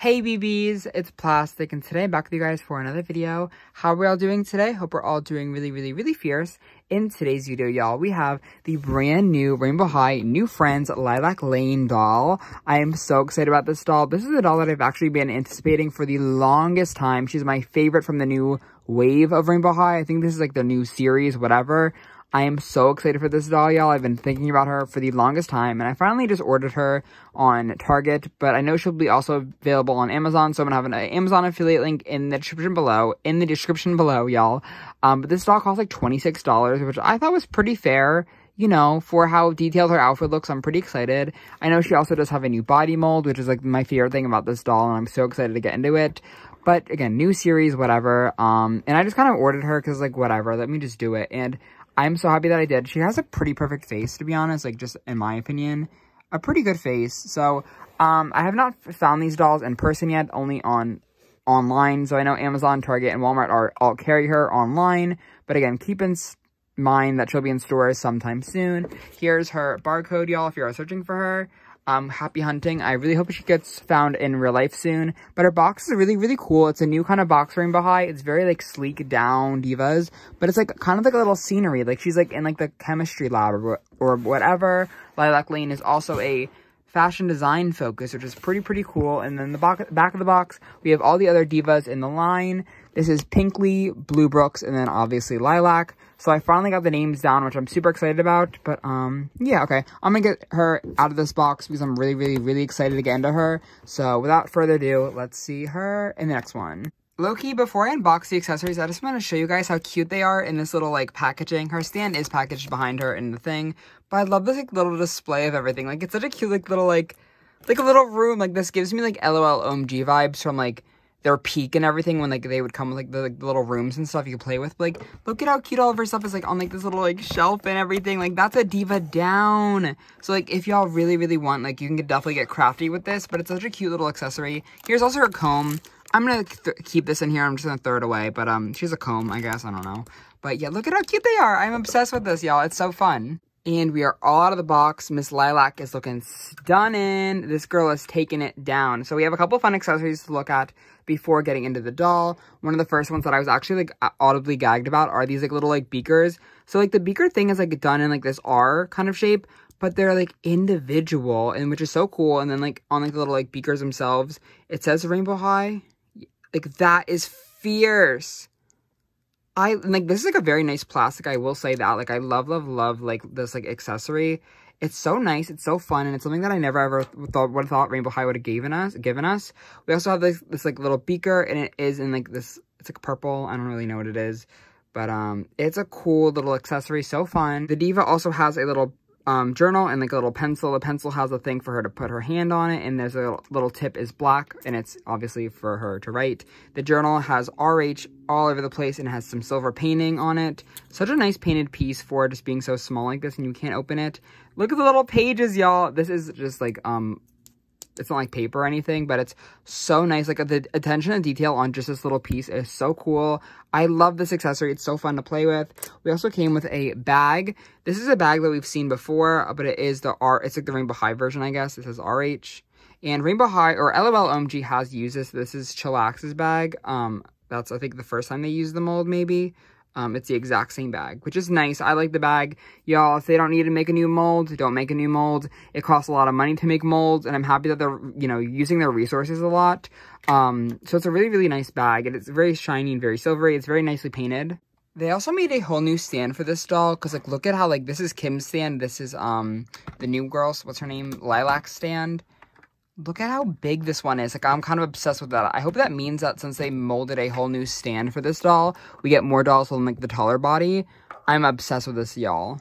Hey BBs, it's Plastic and today I'm back with you guys for another video. How are we all doing today? Hope we're all doing really, really, really fierce. In today's video, y'all, we have the brand new Rainbow High New Friends Lilac Lane doll. I am so excited about this doll. This is a doll that I've actually been anticipating for the longest time. She's my favorite from the new wave of Rainbow High. I think this is like the new series, whatever. I am so excited for this doll, y'all. I've been thinking about her for the longest time, and I finally just ordered her on Target, but I know she'll be also available on Amazon, so I'm gonna have an Amazon affiliate link in the description below, in the description below, y'all. Um, but this doll costs like $26, which I thought was pretty fair, you know, for how detailed her outfit looks. I'm pretty excited. I know she also does have a new body mold, which is like my favorite thing about this doll, and I'm so excited to get into it. But again, new series, whatever. Um, and I just kind of ordered her because like, whatever, let me just do it. And I'm so happy that I did. She has a pretty perfect face, to be honest, like just in my opinion, a pretty good face. So, um, I have not found these dolls in person yet, only on online. So I know Amazon, Target, and Walmart are all carry her online. But again, keep in mind that she'll be in stores sometime soon. Here's her barcode, y'all, if you're searching for her um, happy hunting. I really hope she gets found in real life soon. But her box is really, really cool. It's a new kind of box Rainbow High. It's very, like, sleek down divas. But it's, like, kind of like a little scenery. Like, she's, like, in, like, the chemistry lab or, or whatever. Lilac Lane is also a fashion design focus, which is pretty, pretty cool. And then the back of the box, we have all the other divas in the line. This is Pinkly, Blu Brooks, and then obviously Lilac. So I finally got the names down, which I'm super excited about. But, um, yeah, okay. I'm gonna get her out of this box because I'm really, really, really excited to get into her. So without further ado, let's see her in the next one. Low-key, before I unbox the accessories, I just want to show you guys how cute they are in this little, like, packaging. Her stand is packaged behind her in the thing. But I love this, like, little display of everything. Like, it's such a cute, like, little, like, like a little room. Like, this gives me, like, LOL OMG vibes from, like, their peak and everything when like they would come with like the, like, the little rooms and stuff you could play with. But, like, look at how cute all of her stuff is like on like this little like shelf and everything. Like that's a diva down. So like if y'all really really want like you can definitely get crafty with this. But it's such a cute little accessory. Here's also her comb. I'm gonna keep this in here. I'm just gonna throw it away. But um, she's a comb, I guess. I don't know. But yeah, look at how cute they are. I'm obsessed with this, y'all. It's so fun. And we are all out of the box. Miss Lilac is looking stunning. This girl is taking it down. So we have a couple fun accessories to look at before getting into the doll. One of the first ones that I was actually like audibly gagged about are these like little like beakers. So like the beaker thing is like done in like this R kind of shape, but they're like individual and which is so cool. And then like on like the little like beakers themselves, it says Rainbow High. Like that is fierce. I like this is like a very nice plastic. I will say that. Like I love, love, love like this like accessory. It's so nice. It's so fun, and it's something that I never ever thought would have thought Rainbow High would have given us. Given us. We also have this this like little beaker, and it is in like this. It's like purple. I don't really know what it is, but um, it's a cool little accessory. So fun. The Diva also has a little um, journal and like a little pencil. The pencil has a thing for her to put her hand on it, and there's a little tip is black, and it's obviously for her to write. The journal has RH all over the place and has some silver painting on it. Such a nice painted piece for just being so small like this, and you can't open it. Look at the little pages, y'all. This is just like um it's not like paper or anything, but it's so nice. Like the attention and detail on just this little piece is so cool. I love this accessory. It's so fun to play with. We also came with a bag. This is a bag that we've seen before, but it is the R, it's like the Rainbow High version, I guess. It says RH. And Rainbow High, or LOL OMG has used this. This is Chillax's bag. Um, that's, I think, the first time they used the mold, maybe. Um, it's the exact same bag, which is nice. I like the bag. Y'all, if they don't need to make a new mold, don't make a new mold. It costs a lot of money to make molds, and I'm happy that they're, you know, using their resources a lot. Um, so it's a really, really nice bag, and it's very shiny and very silvery. It's very nicely painted. They also made a whole new stand for this doll, because, like, look at how, like, this is Kim's stand. This is, um, the new girl's, what's her name? Lilac stand. Look at how big this one is. Like, I'm kind of obsessed with that. I hope that means that since they molded a whole new stand for this doll, we get more dolls with, like, the taller body. I'm obsessed with this, y'all.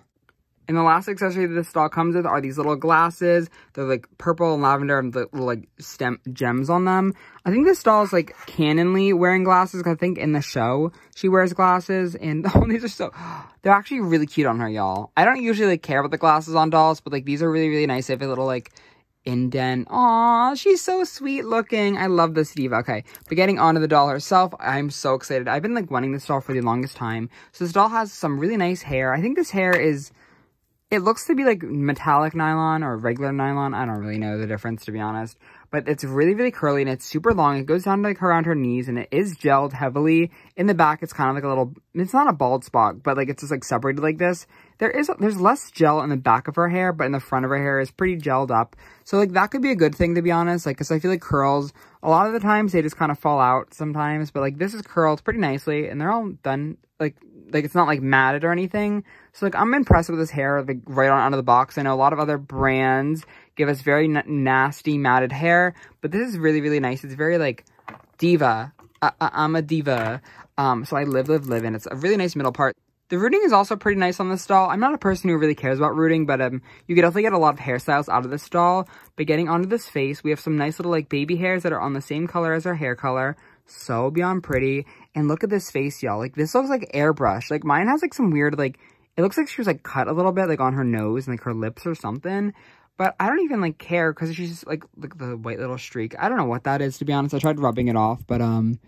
And the last accessory that this doll comes with are these little glasses. They're, like, purple and lavender and the like, stem gems on them. I think this doll is, like, canonly wearing glasses. I think in the show she wears glasses. And, oh, these are so... They're actually really cute on her, y'all. I don't usually, like, care about the glasses on dolls, but, like, these are really, really nice. They have a little, like indent. Aw, she's so sweet looking. I love this diva. Okay, but getting onto the doll herself, I'm so excited. I've been like wanting this doll for the longest time. So this doll has some really nice hair. I think this hair is it looks to be like metallic nylon or regular nylon. I don't really know the difference to be honest. But it's really, really curly and it's super long. It goes down to like around her knees and it is gelled heavily. In the back, it's kind of like a little, it's not a bald spot, but like it's just like separated like this. There is, there's less gel in the back of her hair, but in the front of her hair is pretty gelled up. So like that could be a good thing to be honest. Like, cause I feel like curls, a lot of the times they just kind of fall out sometimes, but like this is curled pretty nicely and they're all done like like it's not like matted or anything. So like I'm impressed with this hair like right on out of the box. I know a lot of other brands give us very nasty matted hair, but this is really really nice. It's very like diva. I'm a diva. Um, so I live, live, live, and it's a really nice middle part. The rooting is also pretty nice on this doll. I'm not a person who really cares about rooting, but um, you can definitely get a lot of hairstyles out of this doll. But getting onto this face, we have some nice little like baby hairs that are on the same color as our hair color. So beyond pretty. And look at this face, y'all. Like, this looks like airbrush. Like, mine has, like, some weird, like, it looks like she was, like, cut a little bit, like, on her nose and, like, her lips or something. But I don't even, like, care because she's just, like, look the white little streak. I don't know what that is, to be honest. I tried rubbing it off, but, um,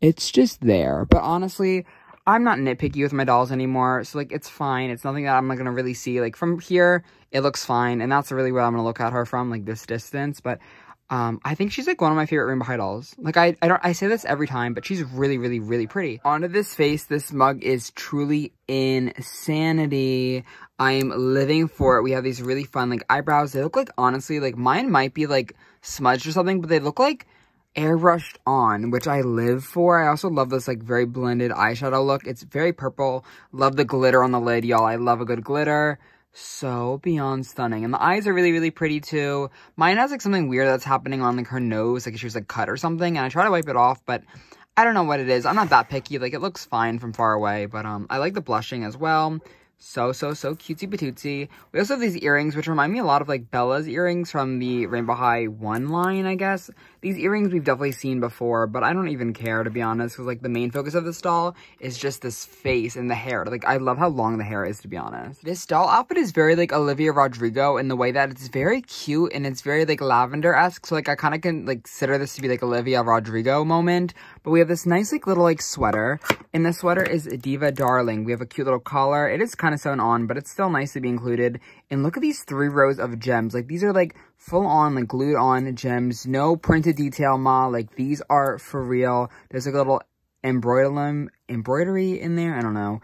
it's just there. But honestly, I'm not nitpicky with my dolls anymore. So, like, it's fine. It's nothing that I'm not going to really see. Like, from here, it looks fine. And that's really where I'm going to look at her from, like, this distance. But um, I think she's like one of my favorite Rainbow High dolls. Like I, I don't, I say this every time, but she's really, really, really pretty. Onto this face, this mug is truly insanity. I'm living for it. We have these really fun like eyebrows. They look like honestly, like mine might be like smudged or something, but they look like airbrushed on, which I live for. I also love this like very blended eyeshadow look. It's very purple. Love the glitter on the lid, y'all. I love a good glitter so beyond stunning. And the eyes are really, really pretty too. Mine has like something weird that's happening on like her nose, like she was like cut or something. And I try to wipe it off, but I don't know what it is. I'm not that picky. Like it looks fine from far away, but um, I like the blushing as well. So, so, so cutesy patootsy. We also have these earrings, which remind me a lot of, like, Bella's earrings from the Rainbow High 1 line, I guess. These earrings we've definitely seen before, but I don't even care, to be honest, because, like, the main focus of this doll is just this face and the hair. Like, I love how long the hair is, to be honest. This doll outfit is very, like, Olivia Rodrigo in the way that it's very cute and it's very, like, lavender-esque. So, like, I kind of can, like, consider this to be, like, Olivia Rodrigo moment. But we have this nice, like, little, like, sweater. And the sweater is Diva Darling. We have a cute little collar. It is kind of sewn on, but it's still nice to be included. And look at these three rows of gems. Like, these are, like, full on, like, glued on gems. No printed detail, ma. Like, these are for real. There's, like, a little embroidery, embroidery in there. I don't know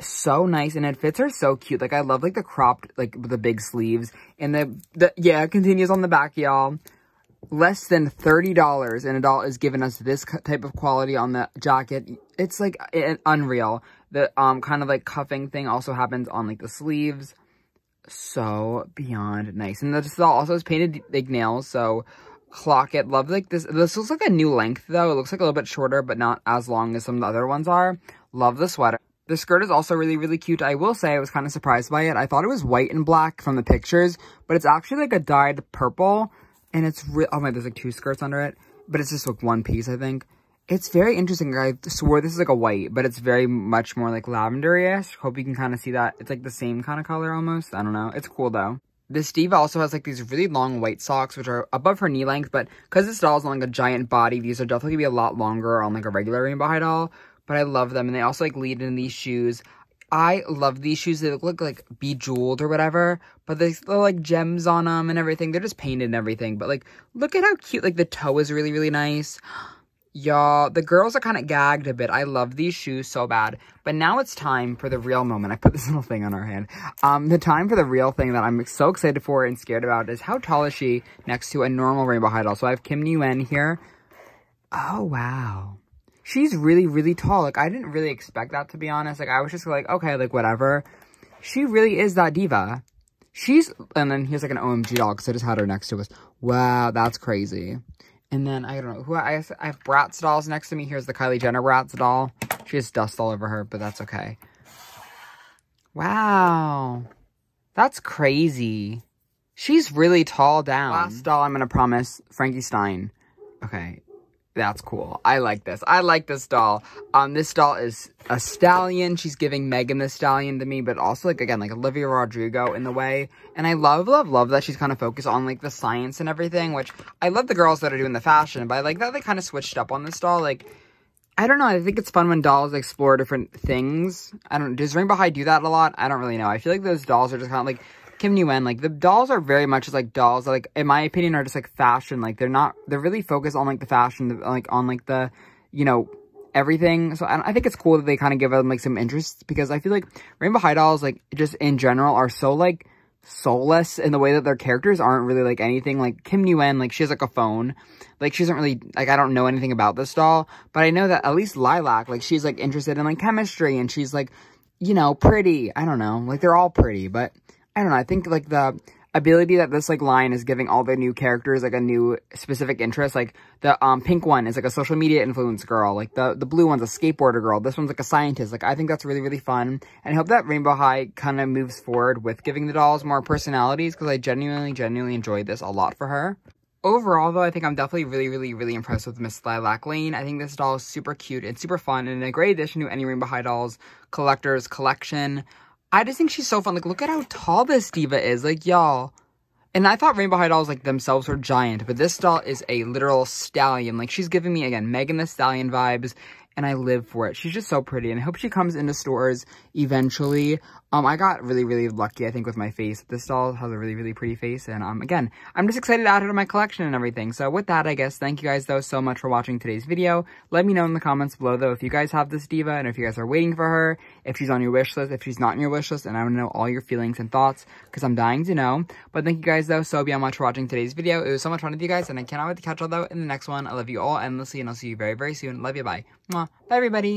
so nice and it fits her so cute like i love like the cropped like the big sleeves and the the yeah it continues on the back y'all less than $30 and a doll is giving us this type of quality on the jacket. It's like unreal. The um kind of like cuffing thing also happens on like the sleeves. So beyond nice. And this also has painted like nails, so clock it. Love like this. This looks like a new length though. It looks like a little bit shorter, but not as long as some of the other ones are. Love the sweater. The skirt is also really, really cute. I will say I was kind of surprised by it. I thought it was white and black from the pictures, but it's actually like a dyed purple. And it's real. Oh my, there's like two skirts under it. But it's just like one piece, I think. It's very interesting. I swore this is like a white, but it's very much more like lavender-ish. Hope you can kind of see that. It's like the same kind of color almost. I don't know. It's cool though. This diva also has like these really long white socks, which are above her knee length, but because this doll is on like a giant body, these are definitely gonna be a lot longer on like a regular Rainbow High doll. But I love them, and they also like lead in these shoes. I love these shoes. They look like, like bejeweled or whatever, but they are like gems on them and everything. They're just painted and everything. But like, look at how cute. Like the toe is really, really nice. Y'all, the girls are kind of gagged a bit. I love these shoes so bad. But now it's time for the real moment. I put this little thing on her hand. Um, the time for the real thing that I'm so excited for and scared about is how tall is she next to a normal Rainbow High doll. So I have Kim Nguyen here. Oh, wow she's really, really tall. Like, I didn't really expect that, to be honest. Like, I was just like, okay, like, whatever. She really is that diva. She's, and then here's like an OMG doll, because I just had her next to us. Wow, that's crazy. And then, I don't know, who I, I have Bratz dolls next to me. Here's the Kylie Jenner Bratz doll. She has dust all over her, but that's okay. Wow. That's crazy. She's really tall down. Last doll I'm going to promise, Frankie Stein. Okay, that's cool. I like this. I like this doll. Um, this doll is a stallion. She's giving Megan Thee Stallion to me, but also, like, again, like Olivia Rodrigo in the way. And I love, love, love that she's kind of focused on, like, the science and everything, which I love the girls that are doing the fashion, but I like that they kind of switched up on this doll. Like, I don't know. I think it's fun when dolls explore different things. I don't, does Rainbow High do that a lot? I don't really know. I feel like those dolls are just kind of like, Kim Nguyen, like the dolls are very much just like dolls that, like in my opinion are just like fashion. Like they're not, they're really focused on like the fashion, like on like the, you know, everything. So I, I think it's cool that they kind of give them like some interest because I feel like Rainbow High dolls, like just in general, are so like soulless in the way that their characters aren't really like anything. Like Kim Nguyen, like she has like a phone. Like she doesn't really, like I don't know anything about this doll, but I know that at least Lilac, like she's like interested in like chemistry and she's like, you know, pretty. I don't know. Like they're all pretty, but I don't know. I think like the ability that this like line is giving all the new characters like a new specific interest. Like the um pink one is like a social media influence girl. Like the the blue one's a skateboarder girl. This one's like a scientist. Like I think that's really really fun. And I hope that Rainbow High kind of moves forward with giving the dolls more personalities because I genuinely genuinely enjoyed this a lot for her. Overall, though, I think I'm definitely really, really, really impressed with Miss Lilac Lane. I think this doll is super cute and super fun and a great addition to any Rainbow High Dolls collector's collection. I just think she's so fun. Like, look at how tall this diva is. Like, y'all. And I thought Rainbow High dolls, like, themselves were giant. But this doll is a literal stallion. Like, she's giving me, again, Megan Thee Stallion vibes and I live for it. She's just so pretty, and I hope she comes into stores eventually. Um, I got really, really lucky, I think, with my face. This doll has a really, really pretty face, and um, again, I'm just excited to add her to my collection and everything. So with that, I guess, thank you guys, though, so much for watching today's video. Let me know in the comments below, though, if you guys have this diva, and if you guys are waiting for her, if she's on your wish list, if she's not on your wish list, and I want to know all your feelings and thoughts, because I'm dying to know. But thank you guys, though, so beyond much for watching today's video. It was so much fun with you guys, and I cannot wait to catch y'all, though, in the next one. I love you all endlessly, and I'll see you very, very soon. Love you, bye. Mwah. Bye, everybody.